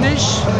finish